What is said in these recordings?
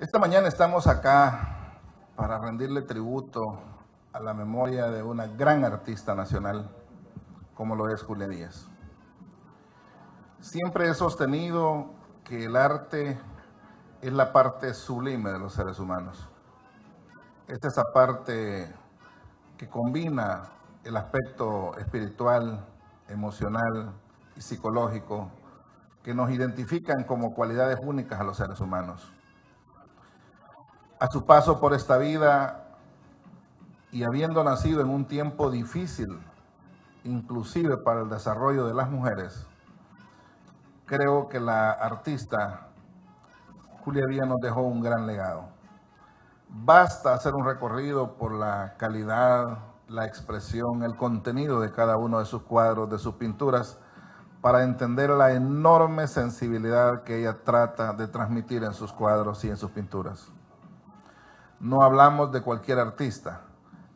Esta mañana estamos acá para rendirle tributo a la memoria de una gran artista nacional como lo es Julia Díaz. Siempre he sostenido que el arte es la parte sublime de los seres humanos. Esta es la parte que combina el aspecto espiritual, emocional y psicológico que nos identifican como cualidades únicas a los seres humanos. A su paso por esta vida y habiendo nacido en un tiempo difícil, inclusive para el desarrollo de las mujeres, creo que la artista Julia Díaz nos dejó un gran legado. Basta hacer un recorrido por la calidad, la expresión, el contenido de cada uno de sus cuadros, de sus pinturas, para entender la enorme sensibilidad que ella trata de transmitir en sus cuadros y en sus pinturas. No hablamos de cualquier artista,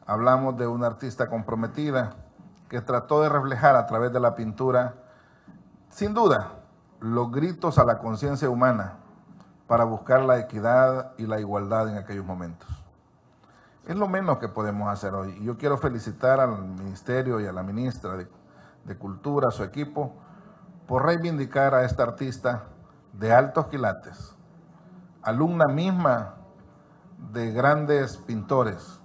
hablamos de una artista comprometida que trató de reflejar a través de la pintura, sin duda, los gritos a la conciencia humana para buscar la equidad y la igualdad en aquellos momentos. Es lo menos que podemos hacer hoy. Y yo quiero felicitar al Ministerio y a la Ministra de, de Cultura, a su equipo, por reivindicar a esta artista de altos quilates, alumna misma de grandes pintores,